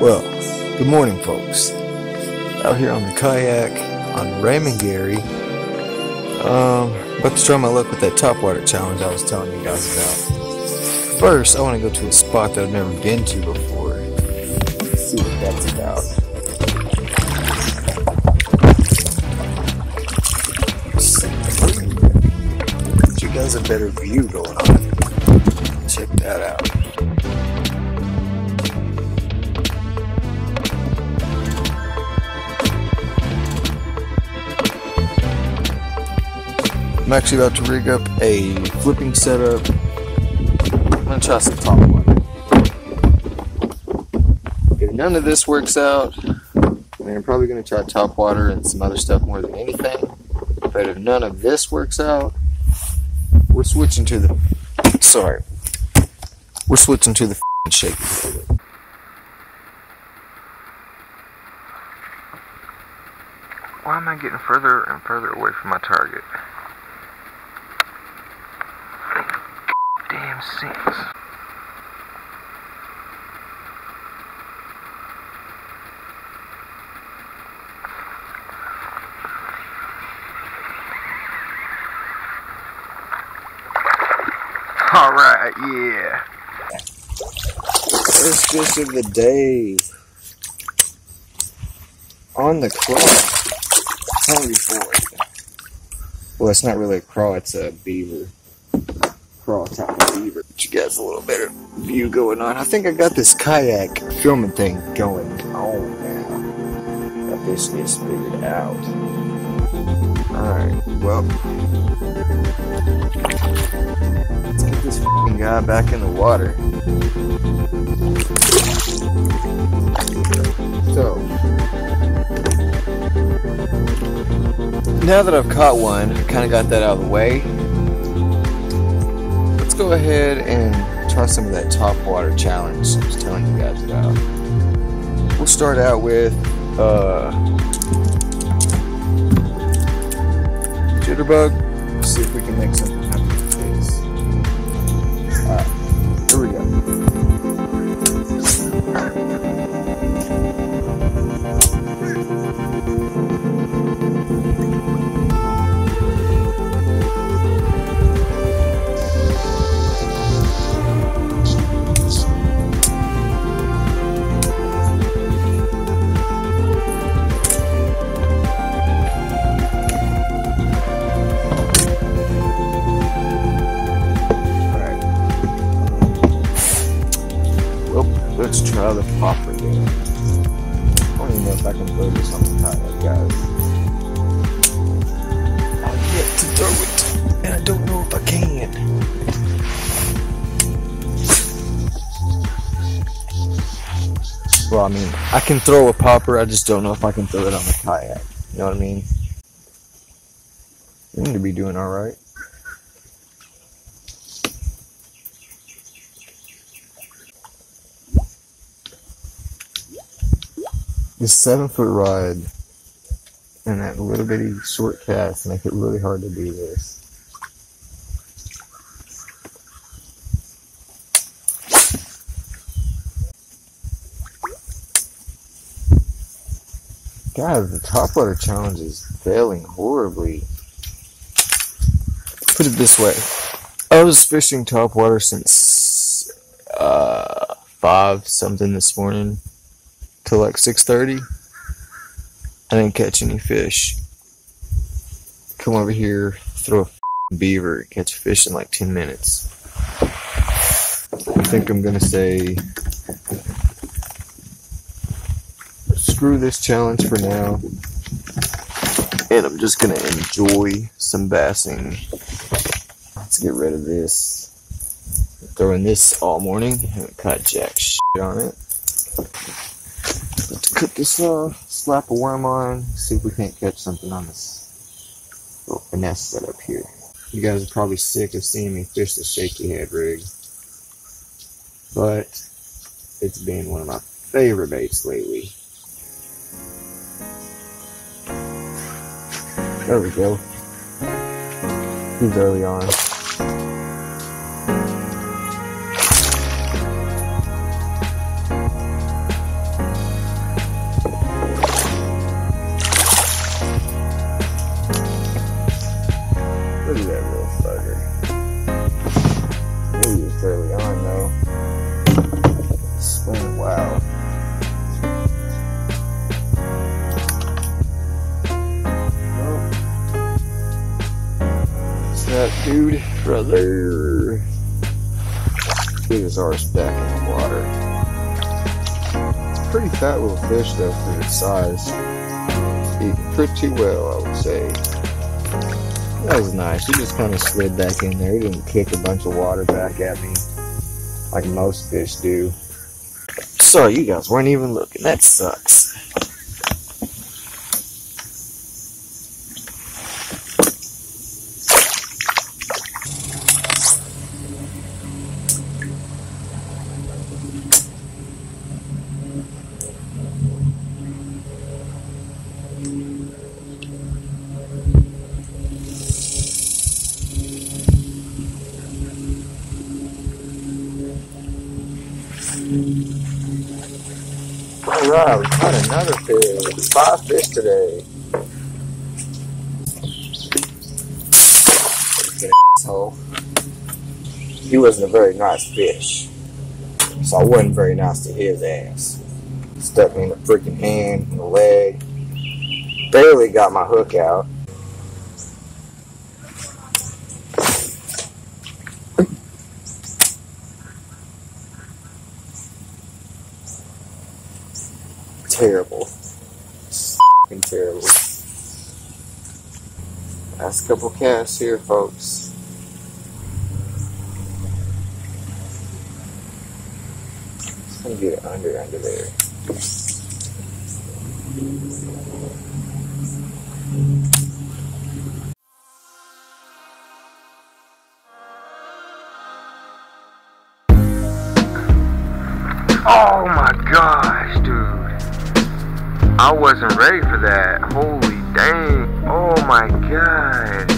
Well, good morning, folks. Out here on the kayak on Raymond Gary. Um, about to try my luck with that topwater challenge I was telling you guys about. First, I want to go to a spot that I've never been to before. See what that's about. You guys a better view going on. Check that out. I'm actually about to rig up a flipping setup. I'm gonna try some top water. If none of this works out, then I'm probably gonna try top water and some other stuff more than anything. But if none of this works out, we're switching to the. Sorry, we're switching to the shaky. Why am I getting further and further away from my target? Damn sense. Alright, yeah. First fish of the day. On the craw. Hungry for it. Well, it's not really a craw, it's a beaver. Craw type of beaver. But you guys a little better view going on. I think I got this kayak filming thing going on now. Got this this figured out. Alright, well. Let's get this guy back in the water. So, now that I've caught one, I kind of got that out of the way, go ahead and try some of that top water challenge I was telling you guys about. We'll start out with uh, jitterbug. See if we can make something happen with this. Alright, here we go. The. I don't even know if I can throw this on the kayak, guys. I've yet to throw it, and I don't know if I can. Well, I mean, I can throw a popper, I just don't know if I can throw it on the kayak. You know what I mean? We need to be doing alright. This seven foot rod and that little bitty short cast make it really hard to do this. God, the topwater challenge is failing horribly. Put it this way. I was fishing topwater since uh five something this morning till like 6.30 i didn't catch any fish. Come over here throw a beaver catch fish in like 10 minutes. I think i'm gonna say screw this challenge for now. And i'm just gonna enjoy some bassing. Let's get rid of this. Throwing this all morning. Haven't caught jack shit on it cut this off, slap a worm on, see if we can't catch something on this little finesse setup here. You guys are probably sick of seeing me fish the shaky head rig, but it's been one of my favorite baits lately. There we go. He's early on. Look at that little fucker. He was barely on though. Swing wow. It's that dude, brother. Get his arse back in the water. It's a pretty fat little fish though for its size. Eat pretty well, I would say. That was nice. He just kind of slid back in there. He didn't kick a bunch of water back at me like most fish do. Sorry, you guys weren't even looking. That sucks. Alright, we caught another fish. Five fish today. He wasn't a very nice fish. So I wasn't very nice to his ass. Stuck me in the freaking hand, in the leg. Barely got my hook out. Terrible. Fucking terrible. Last couple casts here, folks. Just gonna get it under under there. Oh my gosh, dude. I wasn't ready for that. Holy dang. Oh my god.